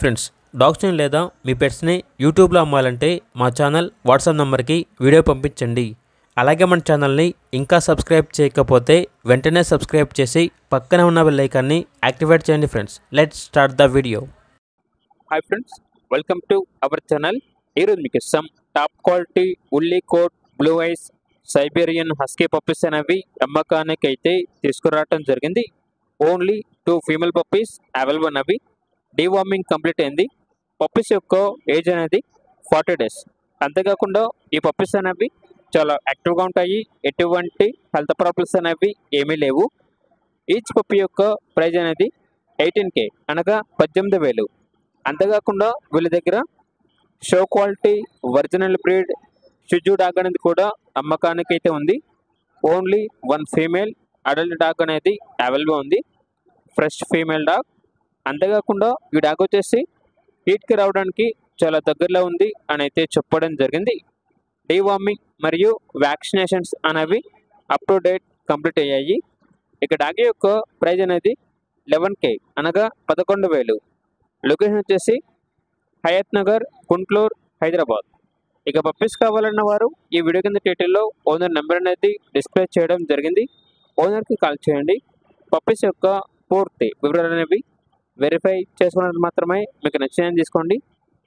Friends డాగ్స్ని లేదా మీ పెట్స్ని యూట్యూబ్లో అమ్మాలంటే మా ఛానల్ వాట్సాప్ నెంబర్కి వీడియో పంపించండి. అలాగే మన ఛానల్ని ఇంకా సబ్స్క్రైబ్ చేయకపోతే వెంటనే సబ్స్క్రైబ్ చేసి పక్కన ఉన్న బెల్లైకాన్ని యాక్టివేట్ చేయండి friends. Let start the video. Hi friends welcome to our channel. ఈరోజు మీకు ఇస్తాం top quality woolly coat blue eyes Siberian husky puppies అనేవి అమ్మకానికి అయితే తీసుకురావటం జరిగింది. Only two female puppies available అవి డీవార్మింగ్ కంప్లీట్ అయింది. పప్పీస్ యొక్క ఏజ్ అనేది ఫార్టీ డేస్ అంతేకాకుండా ఈ పప్పీస్ అనేవి చాలా యాక్టివ్గా ఉంటాయి. ఎటువంటి హెల్త్ ప్రాబ్లమ్స్ అనేవి ఏమీ లేవు. ఈచ్ పప్పీ యొక్క ప్రైజ్ అనేది ఎయిటీన్ కే అనగా పద్దెనిమిది వేలు. అంతేకాకుండా వీళ్ళ దగ్గర షో క్వాలిటీ ఒరిజినల్ బ్రీడ్ షుజు డాగ్ అనేది కూడా అమ్మకానికి అయితే ఉంది. Only one female adult dog అనేది అవైలబుల్ ఉంది. ఫ్రెష్ ఫీమేల్ డాగ్ అంతేకాకుండా ఈ డాగ్ వచ్చేసి హీట్కి రావడానికి చాలా దగ్గరలో ఉంది అని అయితే చెప్పడం జరిగింది. డీవార్మింగ్ మరియు వ్యాక్సినేషన్స్ అనేవి అప్ టు డేట్ కంప్లీట్ అయ్యాయి. ఇక డాగ్ యొక్క ప్రైజ్ అనేది లెవెన్ కే అనగా పదకొండు వేలు. లొకేషన్ వచ్చేసి హయత్ నగర్ కుంట్లూర్ హైదరాబాద్. ఇక పప్పీస్ కావాలన్న వారు ఈ వీడియో కింద టైటిల్లో ఓనర్ నెంబర్ అనేది డిస్ప్లే చేయడం జరిగింది. ఓనర్కి కాల్ చేయండి. పప్పీస్ యొక్క పూర్తి వివరాలు అనేవి వెరిఫై చేసుకున్నది మాత్రమే మీకు నచ్చిన తీసుకోండి.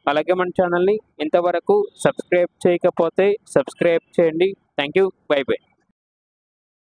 అలాగే మన ఛానల్ని ఇంతవరకు సబ్స్క్రైబ్ చేయకపోతే సబ్స్క్రైబ్ చేయండి. Thank you by by